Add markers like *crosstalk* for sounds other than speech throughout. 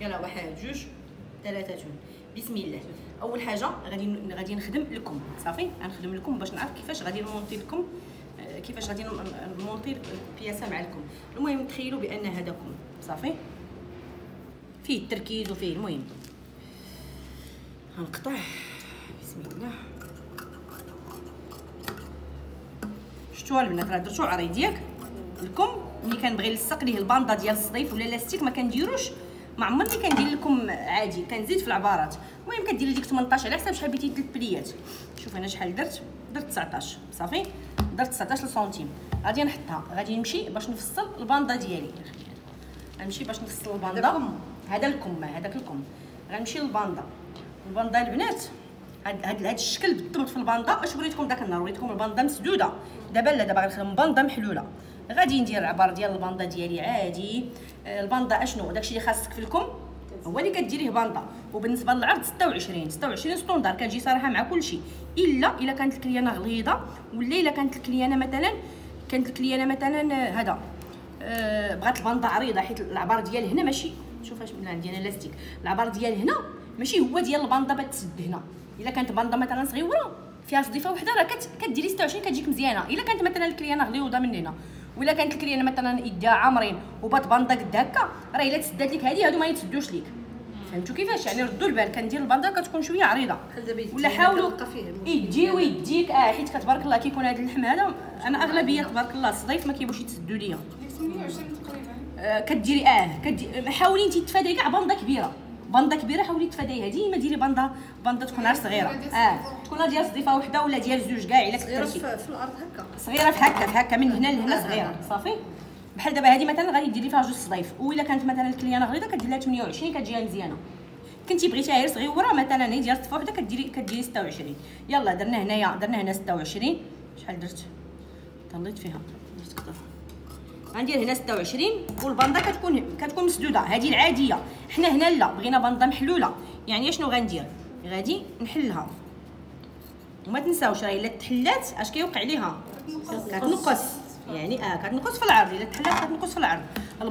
يلا واحد جوج ثلاثة بسم الله. أول حاجة غادي غادي نخدم لكم صافي؟ غنخدم لكم باش نعرف كيفاش غادي نمونطي لكم آه، كيفاش غادي نمونطي البياسة مع لكم المهم تخيلوا بأن هذا كم صافي؟ فيه التركيز وفيه المهم. غنقطع بسم الله. شفتوا البنات؟ راه درتو عريض ياك؟ لكم ملي كنبغي نلصق ليه الباندا ديال الصديف ولا لاستيك ما كنديروش ما عمرني كندير لكم عادي كنزيد في العبارات. المهم كديري ديك 18 على حساب شحال بغيتي ثلاث بليات شوف أنا شحال درت درت 19 صافي؟ درت 19 سنتيم غادي نحطها غادي نمشي باش نفصل الباندا ديالي. غنمشي باش نفصل الباندا. هذا الكم هذاك الكم. غنمشي للباندا. الباندا البنات هاد هاد الشكل بالضبط في الباندا. أش وريتكم داك النهار؟ وريتكم الباندا مسدودة. دابا لا دابا غنخدم باندا محلولة. غادي ندير العبار ديال الباندا ديالي عادي. الباندا أشنو؟ داكشي اللي خاصك في الكم؟ هو اللي كديريه باندا وبالنسبة للعرض 26 26 standard. كتجي صراحة مع كل شيء. إلا إلا كانت الكليانة غليظة ولا إلا كانت الكليانة مثلا كانت الكليانة مثلا آه، هذا أه بغات الباندا عريضة حيت العبار ديال هنا ماشي شوف اش من ديال لاستيك العبار ديال هنا ماشي هو ديال الباندا بتسد هنا. إلا كانت باندا مثلا صغيرة فيها صديفة وحدة راه كديري 26 كتجيك مزيانة. إلا كانت مثلا الكليانة غليوضة من هنا. ولا كانت الكليانه مثلا يديها عامرين وبات باندا قد هكا راه إلا تسدات لك هذه هادو ما يتسدوش ليك فهمتوا كيفاش؟ يعني ردوا البال كندير الباندا كتكون شوية عريضة. ولا حاولوا يدي ويديك آه حيت كتبارك الله كيكون هذا اللحم هذا أنا أغلبية تبارك الله الصديف ما كيبغوش يتسدوا ليا. آه كديري آه كديري حاولي انت تفادي كاع باندا كبيرة. باندا كبيرة حاولي تفاديها ديما ديري باندا باندا تكون غير صغيره آه تكون ديال صديفة وحدة ولا ديال زوج كاع إلا صغيرة في الأرض هكا. صغيرة في هكا في هكا من هنا لهنا صغيرة. صافي؟ بحال دابا هذه مثلا غادي ديري فيها جوج صديف. وإلا كانت مثلا الكليانة غليظه كدير لها 28 كتجيها مزيانة. كنتي بغيتيها غير صغيره مثلا هي ديال صفه وحدة كديري كديري 26 يلا درنا هنايا درنا هنا 26 شحال درت؟ طليت فيها. درت كثر غندير هنا 26 والباندا كتكون كتكون مسدودة هذه العادية. حنا هنا لا بغينا باندا محلولة. يعني شنو غندير؟ غادي نحلها. وما تنساوش راه إلا تحلات اش كيوقع ليها؟ كتنقص. يعني آه كتنقص في العرض. إلا تحلات كتنقص في العرض.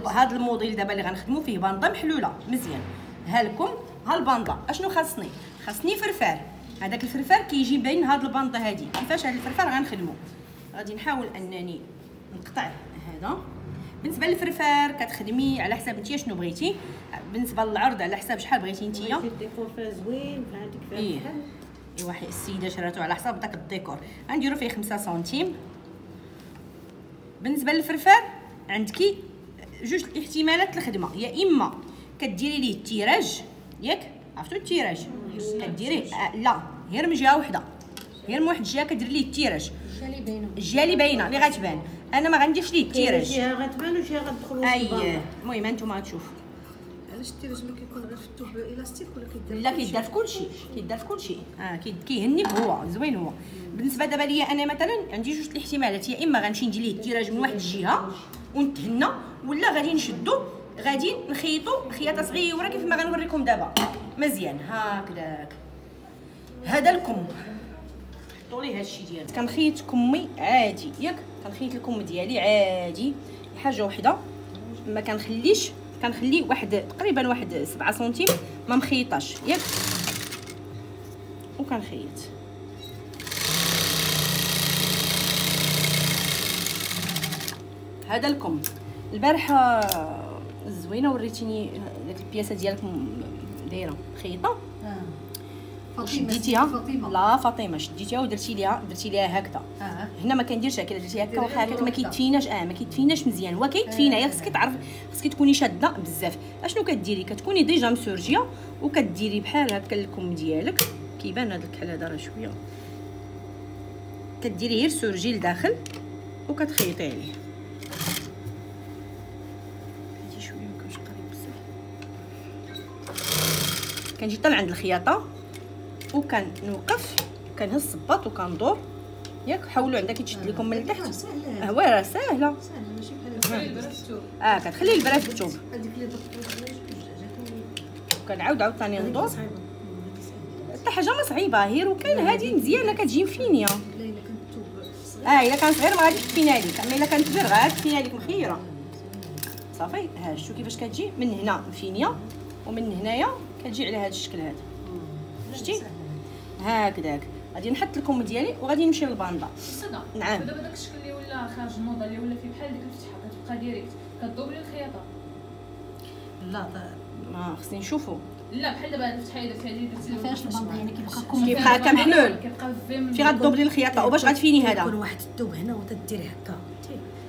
هذا الموديل دابا اللي غنخدموا فيه باندا محلولة. مزيان. ها لكم ها الباندا اشنو خاصني؟ خاصني فرفار. هذاك الفرفار كيجي بين هاد الباندا هادي. كيفاش هاد الفرفار غنخدمو؟ غادي نحاول أنني نقطع. هذا. بالنسبة للفرفار كتخدمي على حساب نتيا شنو بغيتي؟ بالنسبة للعرض على حساب شحال بغيتي نتيا الديكور فيها زوين إيه. ايوا السيدة شراتو على حساب داك الديكور. غنديرو فيه 5 سنتيم. بالنسبة للفرفار عندك جوج احتمالات الخدمة. يا إما كديري ليه ال tirage ياك؟ عرفتوا ال tirage؟ كديريه آه لا غير من جهة وحدة. غير من واحد الجهة كديري ليه ال tirage. الجهه اللي باينة اللي غتبان. أنا ما غنديرش ليه ال tirage جهه غتبان وجهه غتدخل أي. المهم أنتم غتشوفوا علاش ال tirage ما كيكون غير في الثوب ال élastique ولا كيدار لا كيدار في كلشي. كيدار في كلشي. آه كيهنيك هو زوين هو. بالنسبة دابا ليا أنا مثلا عندي جوج الاحتمالات. يا إما غنمشي ندير ليه ال tirage من واحد الجهة ونتهنى ولا غادي نشدو غادي نخيطو خياطة صغيرة كيف ما غنوريكم دابا. مزيان. هكذاك. هذا الكم. حطوا ليه هادشي ديالو كنخيط كمي عادي. ياك؟ كنخيط الكم ديالي عادي. حاجة وحدة. ما كنخليش كنخلي واحد تقريبا واحد 7 سنتيم ما مخيطاش. ياك. وكنخيط. هذا الكم. البارحة زوينه وريتيني داك البياسة ديالك دايرة خيطة. فاطمه شديتيها لا فاطمة شديتيها ودرتي ليها درتي ليها هكذا. آه. هنا ما كنديرش هكا درتي هكا واخا هكاك ما هكذا. كيتفيناش آه ما كيتفيناش مزيان. هو كيتفينا يا خصك تعرف خصك تكوني شادة بزاف. أشنو كديري؟ كتكوني déjà مسورجية وكديري بحال هكا الكم ديالك. كيبان هذا الكحل هذا راه شوية. كديري غير surjet لداخل وكتخيطي عليه. كنجي حتى عند الخياطة. وكنوقف كنهز الصباط وكندور ياك حاولوا عندها كيتشد لكم من التحت هو راه ساهله سهلة ماشي بحال آه كتخلي البرا في الثوب كنعاود عاوتاني ندور. حتى حاجة ما صعيبة هي راه كان هذه مزيانة كتجي مفينية. آه إلا كان صغير ما غاديش تفينا لك أما إلا كان كبير غادي تفينا لك مخيرة. صافي ها شتو كيفاش كتجي؟ من هنا مفينية ومن هنايا كتجي على هذا الشكل هذا. شتي؟ هكذاك. غادي نحط الكم ديالي وغادي نمشي للباندا. نعم. دابا داك الشكل اللي ولا خارج الموضة اللي ولا فيه بحال ديك الفتحة كتبقى directe كدوبلي الخياطة. لا ما خصني نشوفو. لا بحال دابا هاد الفتحة إلا درتي هذه درتي ما فيهاش الباندا. يعني كيبقى كم كيبقى هكا محلول. كيبقى في غدوبلي الخياطة؟ وباش غتفيني يكون هذا؟ واحد الثوب هنا وتديري هكا.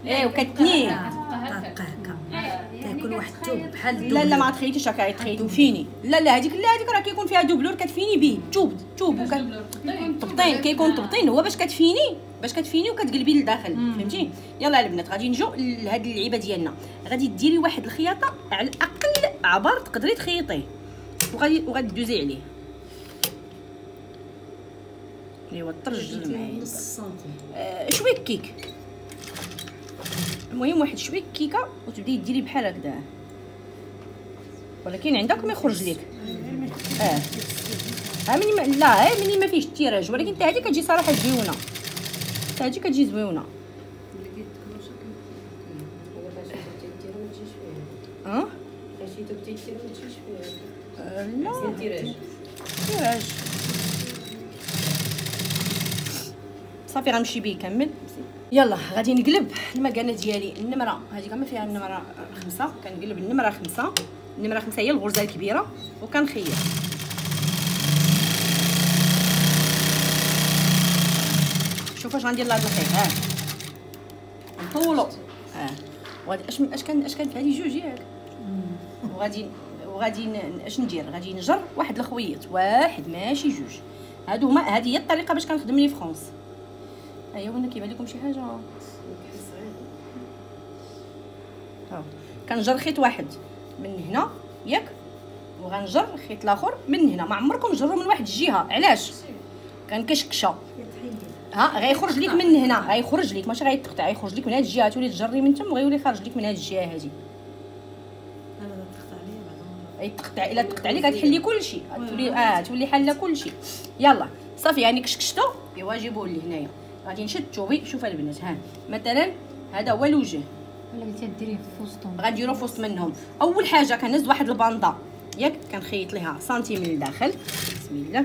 إيه طاقه هكا. هكا تيكون واحد الثوب بحال لا لا ما تخيطيش هكا تخيطو فيني؟ لا لا هذيك لا هذيك راه كيكون فيها دوبلور كتفيني به توب توب وكت... طبطين كيكون طبطين. هو باش كتفيني باش كتفيني وكتقلبي لداخل فهمتي؟ يلا البنات غادي نجيو لهاد اللعيبة ديالنا. غادي ديري واحد الخياطة على الأقل عبار تقدري تخيطيه. وغادي وغادي دوزي عليه. إيوا طرج المعين نص سنتي آه، شوية كيك. المهم واحد شوية كيكة وتبدأي ديري بحال هكذا. ولكن عندك ما يخرج لك آه. ها مني ما لا ها مني ما فيهش التيراج. ولكن حتى هذه كتجي صراحة زويونه حتى هذه كتجي زويونه ها؟ آه، لا. صافي غنمشي بيه كمل. يلا غادي نقلب المكانة ديالي. النمرة هذه كما فيها النمرة خمسة. كنقلب النمرة خمسة. النمرة خمسة هي الغرزة الكبيرة وكنخيط. شوف اش غندير لهاد الخيط. ها. نطولو. ها. وغادي اش اش كان اش كان هذه جوج ياك؟ وغادي وغادي ن- اش ندير؟ غادي نجر واحد الخويط. واحد ماشي جوج. هادو هما هذه هي الطريقة باش كنخدم les fronces ايوا وأنا كيبان لكم شي حاجة. ها. كنجر خيط واحد من هنا ياك؟ وغنجر الخيط الآخر من هنا. ما عمركم تجروا من واحد الجهة. علاش؟ كنكشكشه ها غيخرج لك من هنا. غيخرج لك ماشي غيتقطع غيخرج لك من هاد الجهة. تولي تجري من تم وغيولي خارج لك من هاد الجهة هادي. أنا تخت عليا بعدا اي تقطع الا تقطع عليك. غتحلي كلشي. تولي آه تولي حله كلشي. يلا. صافي يعني كشكشتو ايوا هنايا. غادي نشد توبي شوف البنات ها. مثلا هذا هو الوجه. ولا قلتي ديريه في وسطهم غنديرو في وسط منهم. أول حاجة كنهز واحد الباندا. ياك كنخيط ليها سنتي من الداخل. بسم الله.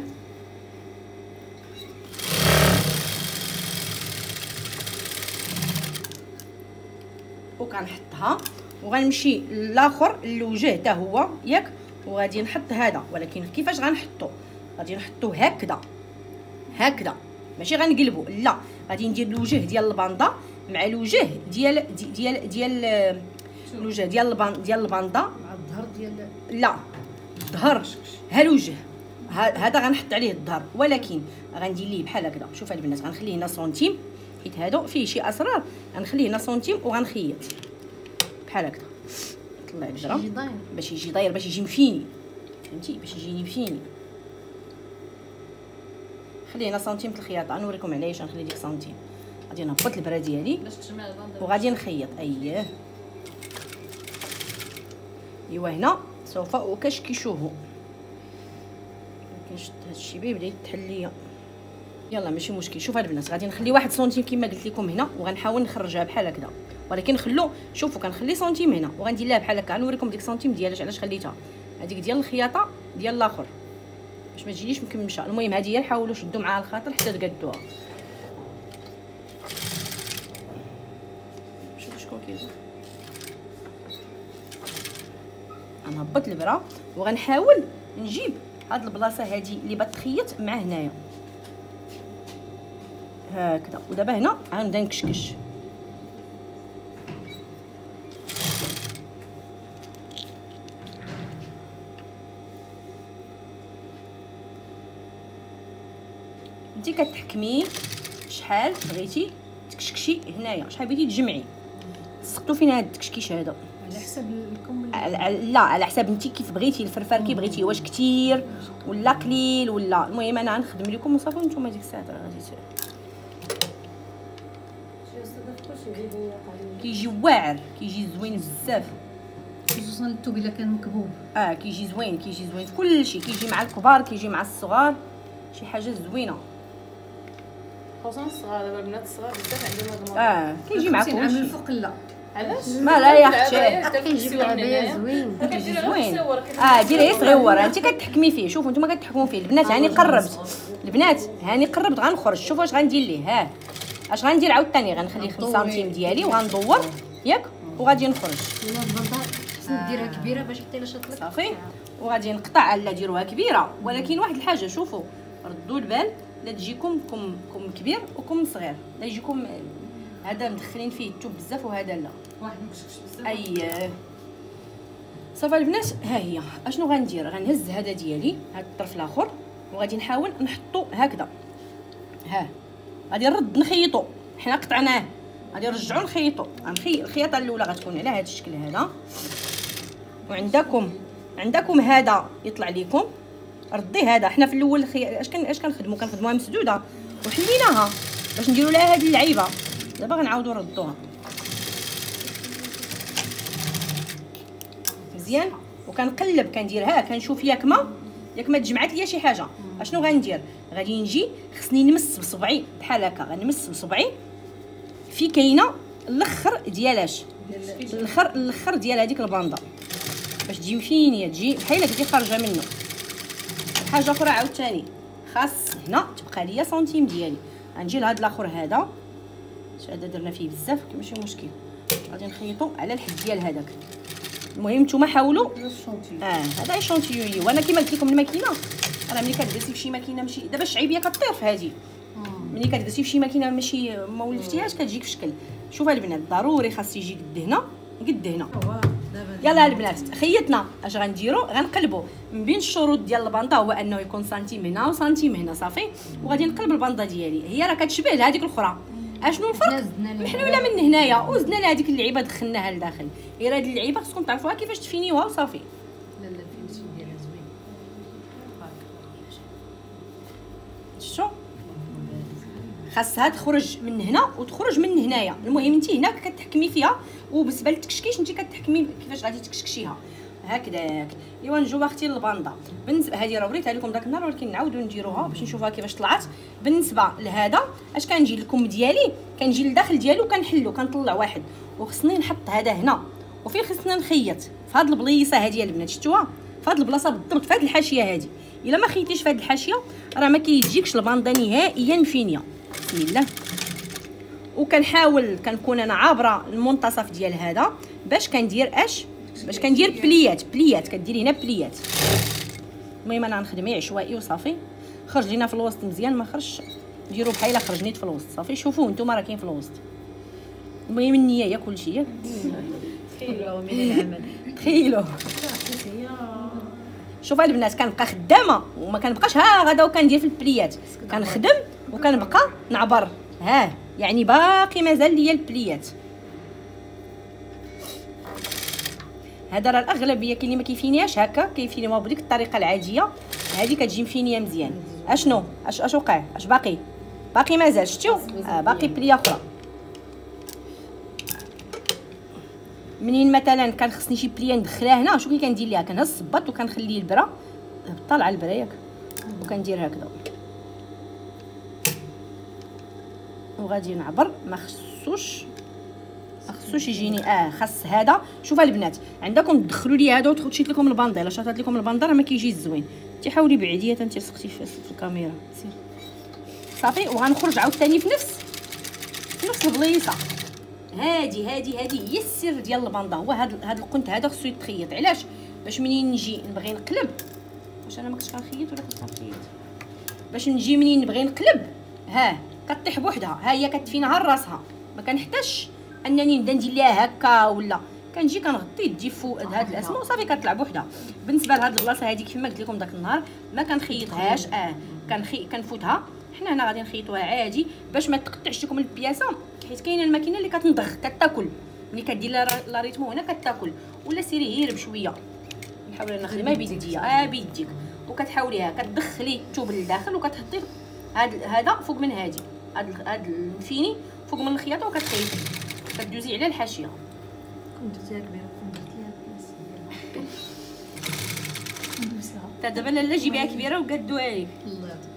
وكنحطها. وغنمشي للاخر الوجه حتى هو ياك. وغادي نحط هذا. ولكن كيفاش غنحطو؟ غادي نحطو هكذا. هكذا. ماشي غنقلبو. لا غادي ندير الوجه ديال الباندا مع الوجه ديال دي- ديال ديال الوجه ديال البان ديال الباندا. مع الظهر ديال لا الظهر. ها الوجه. هذا غنحط عليه الظهر. ولكن غندير ليه بحال هكذا. شوف البنات غنخليه هنا سنتيم. حيت هادو فيه شي أسرار. غنخليه هنا سنتيم وغنخيط بحال هكذا. طلع داير. باش يجي داير باش يجي مفيني. فهمتي؟ باش يجيني مفيني خليه هنا سنتيم الخياطه نوريكم علاش غنخلي ديك سنتيم. غادي نهبط البره ديالي وغادي نخيط. أييه. أيوا هنا. سوف اكشكشه كنشد هاد الشيبه بدا يتحل ليا. يلا ماشي مشكل. شوف هاد البنات غادي نخلي واحد سنتيم كما قلت لكم هنا وغنحاول نخرجها بحال هكذا. ولكن خلو شوفوا كنخلي سنتيم هنا وغندير لها بحال هكا. غنوريكم ديك سنتيم ديالاش علاش خليتها. هذيك ديال الخياطة ديال الآخر. باش ما تجينيش مكمشه المهم هذه هي نحاولوا شدوا معاها الخاطر حتى تقادوها شوف شكون كيدير غنهبط البرا وغنحاول نجيب هاد البلاصة هادي اللي بتخيط مع هنايا. هكذا. ودابا هنا غنبدا نكشكش. كتحكمي شحال بغيتي تكشكشي هنايا؟ شحال بغيتي تجمعي؟ تسقطوا فين هاد التكشكيش هذا. على حسب الكم لا على حساب انت كيف بغيتي الفرفار كي بغيتي واش كتير ولا قليل ولا. المهم أنا غنخدم لكم وصافي نتوما ديك الساعة راه غادي ت- كيجي واعر كيجي زوين بزاف. خصوصا الثوب إلا كان مكبوب. آه كيجي زوين كيجي زوين في كل شيء كيجي مع الكبار كيجي مع الصغار. شي حاجة زوينة. خصوصا الصغار دابا البنات الصغار بزاف عندهم هاد الموضوع. آه. كيجي مع خصني نعمل كل شيء الفوق لا. علاش؟ ما لا يا أختي. كيجيب العباية زوين. زوين. آه ديري صغيور أنت كتحكمي فيه. شوفوا نتوما كتحكموا فيه. البنات هاني قربت. البنات هاني قربت غنخرج. شوفوا اش غندير ليه. ها. اش غندير؟ عاوتاني غنخلي 5 سنتيم ديالي وغندور. ياك؟ وغادي نخرج. لا البنطة خصنا ديرها كبيرة باش حتى إلا شاطلك صافي. وغادي نقطع ديروها كبيرة. ولكن واحد الحاجة شوفوا. ردوا البال. لا تجيكم كم كم كبير وكم صغير. لا يجيكم هذا مدخلين فيه التوب بزاف وهذا لا. واحد مكشكش بزاف. أي صافي البنات ها هي. أشنو غندير؟ غنهز هذا ديالي هذا الطرف الآخر وغادي نحاول نحطو هكذا. ها. غادي نرد نخيطو. حنا قطعناه. غادي نرجعو نخيطو. غنخي الخياطة الأولى غتكون على هذا الشكل هذا. وعندكم عندكم هذا يطلع لكم ردي هذا. حنا في الأول. اش كان اش كنخدموا كنخدموها مسدودة. وحليناها باش نديروا لها هذه اللعيبة. دابا غنعاودوا نردوها. مزيان؟ وكنقلب كندير ها كنشوف ياك ما ياك ما تجمعات ليا شي حاجة. أشنو غندير؟ غادي نجي خصني نمس بصبعي. بحال هكا غنمس بصبعي. في كاينة الأخر ديال اش؟ الآخر الأخر ديال هذيك الباندا. باش تجي مفينيه تجي بحال تجي خارجة منه. حاجة أخرى عاوتاني. خاص هنا تبقى ليا سنتيم ديالي. غنجي لهاد الآخر هذا. هذا درنا فيه بزاف ماشي مشكل. غادي نخيطو على الحد ديال هذاك. المهم نتوما حاولوا. آه هذا ايشونتيوني وأنا كيما قلت لكم الماكينة. راه ملي كتجلسي فشي ماكينة ماشي دابا الشعيبيه كطير في هذه ملي كتجلسي فشي ماكينة ماشي ما ولفتيهاش كتجيك في شكل. شوف البنات ضروري خاص يجي قد هنا قد هنا. يلا البنات خيطنا اش غنديرو؟ غنقلبو. من بين الشروط ديال الباندا هو انه يكون سنتيم هنا وسنتيم هنا صافي؟ وغادي نقلب الباندا ديالي. هي راه كتشبه لهذيك الاخرى. اشنو الفرق. محلوله من هنايا؟ وزدنا لها اللعيبة دخلناها لداخل. غير هاد اللعيبة خصكم تعرفوها كيفاش تفينيوها وصافي لا لا ال finition ديالها زوين شتو خاصها تخرج من هنا وتخرج من هنايا. المهم انت هنا كتحكمي فيها وبالنسبة للتكشكيش انت كتحكمي كيفاش غادي تكشكشيها. هكذاك إيوا نجيو أختي للباندا بالنسبة هذه راه وريتها لكم داك النهار ولكن نعاودو نديروها باش نشوفوها كيفاش طلعت. بالنسبة لهذا اش كنجي لكم ديالي؟ كنجي لداخل ديالو كنحلو كنطلع واحد. وخصني نحط هذا هنا. وفين خصنا نخيط في هاد البليصة هذه البنات شفتوها؟ في هاد البلاصة بالضبط في هاد الحاشية هذه إلا ما خيتيش في هاد الحاشية راه ما كيجيكش الباندا نهائيا مفينيه بسم الله. وكنحاول كنكون أنا عابرة المنتصف ديال هذا. باش كندير أش؟ باش كندير بليات. بليات. كديري هنا بليات. المهم أنا غنخدم عشوائي وصافي. خرج لينا في الوسط مزيان. ما خرجش. ديروا بحال خرج نيت في الوسط. صافي. شوفوا نتوما راه كاين في الوسط. المهم النيه هي كلشي. ياك تخيلوا من العمل. تخيلوا. شوف البنات كنبقى خدامة وما كنبقاش ها غدا وكندير في البليات. كنخدم وكنبقى نعبر. ها يعني باقي مازال ليا البليات. هذا راه الأغلبية. كاين اللي ما كيفينياش هكا كيفينيوها بديك الطريقة العادية. هذه كتجي مفينية مزيان. أشنو؟ اش أش وقع؟ أش باقي؟ باقي مازال شتو آه باقي بلية أخرى. منين مثلا كان خصني شي بلية ندخلها هنا؟ شو كي كندير ليها؟ كنهز الصباط وكنخلي البرا. طالعه البرا ياك. وكندير هكذا. وغادي نعبر. ما خصوش ما خصوش يجيني آه خاص هذا. شوف البنات عندكم تدخلوا لي هذا وتشيت لكم الباندا ألا شاطات لكم الباندا راه ما كيجي زوين. تحاولي بعيدية انت في في الكاميرا. سير. صافي وغنخرج عاوتاني في نفس في نفس البليصه هادي هادي هادي هي السر ديال الباندا هو هاد هاد القنت هذا خصو يتخيط. علاش؟ باش منين نجي نبغي نقلب؟ واش أنا ما كنتش كنخيط ولا كنت كنخيط؟ باش نجي منين نبغي نقلب؟ ها. كطيح بوحدها. ها هي كتفي نهار راسها. ما كنحتاجش أنني نبدا ندير ليها هكا ولا. كنجي كنغطي تجي فوق هاد الاسم وصافي كطلع بوحدها بالنسبة لهاد البلاصة هادي كيف ما قلت لكم داك النهار ما كنخيطهاش. آه كنخي كنفوتها. حنا هنا غادي نخيطوها عادي. باش ما تقطعش لكم البياسة حيت كاينة الماكينة اللي كتنضغ كتاكل. ملي كدير لا ريتمو هنا كتاكل. ولا سيري غير بشوية. نحاول نخدمها بيديا آه بيديك وكتحاوليها. كتدخلي الثوب للداخل وكتحطي هاد هذا فوق من هادي. هاد هاد الفيني فوق من الخياطة وكتخيطي كدوزي على الحاشية. كنت كبيره تا دابا لاله جيبيها كبيرة وقادوها لي الله يعطيك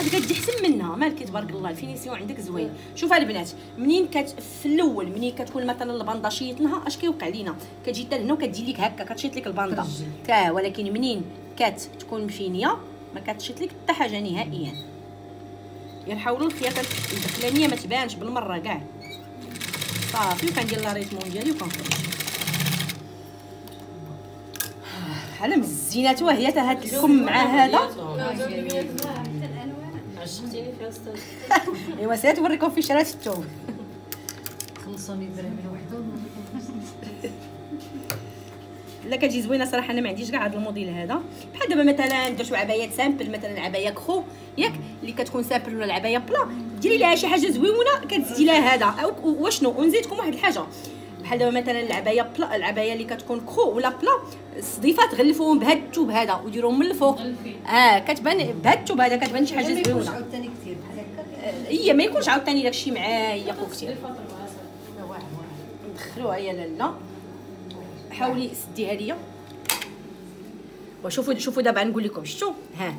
الخير احسن منها. مالك تبارك الله ال finition عندك زوين. شوف البنات منين كت في الأول منين كتكون مثلا الباندا شيطنها أش كيوقع لينا؟ كتجي حتى لهنا وكتجي لك هكا كتشيط لك الباندا. تا ولكن منين كتكون مفينيه ما كتشيط لك حتى حاجة نهائيا. يعني حاولوا الخياطة الدخلانيه ما تبانش بالمرة كاع. صافي وكندير لا ريتمون ديالي وكنخرج. على مزينات وهي تا هاد الكم مع هذا. عشقتيني فيها أستاذ أيوا سير نوريكم في شرات الثوم 500 درهم وحده لا كتجي زوينة صراحة أنا ما عنديش كاع هذا الموديل هذا. بحال دابا مثلا درتو عبايات سامبل مثلا عبايه كخو ياك اللي كتكون سامبل ولا العباية بلا ديري لها شي حاجة زويونه كتزيدي لها هذا. وشنو؟ ونزيدكم واحد الحاجة. بحال دابا مثلا العباية بلا العباية اللي كتكون كخو ولا بلا الصديفات غلفوهم بهذا الثوب هذا وديروهم من الفوق. آه كتبان بهذا الثوب هذا كتبان شي حاجة زويونه عاوتاني كثير بحال هكا؟ آه، هي ما يكونش عاوتاني داكشي واعر واعر ندخلوها يا لاله حاولي سديها ليا وشوفوا شوفوا دابا نقول لكم. شفتوا؟ ها.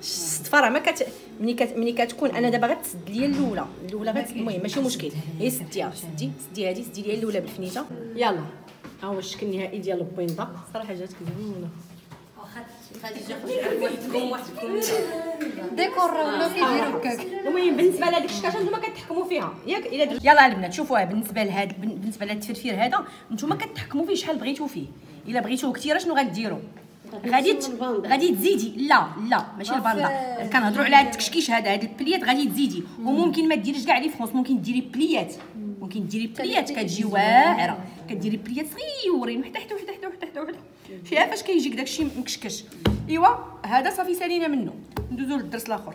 الصدفه راه ما كت ملي كت ملي كتكون أنا دابا غتسد ليا الأولى. الأولى غت المهم ماشي مشكل. هي سديها سدي سدي هذه سدي ليا الأولى بالفنيتة. يلا. ها هو الشكل النهائي ديال البوينطه صراحة جاتك زوينة. *laughs* ديكور ولا كيديروا هكاك المهم بالنسبة لهذيك الشكاشه نتوما كتحكموا فيها. ياك إلا درت يلا البنات شوفوها بالنسبة لهذا بالنسبة لهذا التفرفير هذا نتوما كتحكموا فيه شحال بغيتو فيه. إلا بغيتوه كثير شنو غديروا غادي غادي تزيدي لا لا ماشي الباندا كنهضروا على هاد التكشكيش هذا هاد البليات غادي تزيدي. وممكن ما ديريش كاع les fronces ممكن ديري بليات. ممكن ديري بليات كتجي واعرة. كديري بليات صغيورين وحدة حتى وحدة حتى وحده حتى وحدة. شتيها فاش كيجيك داكشي مكشكش. إيوا هذا صافي سالينا منه. ندوزو للدرس الآخر.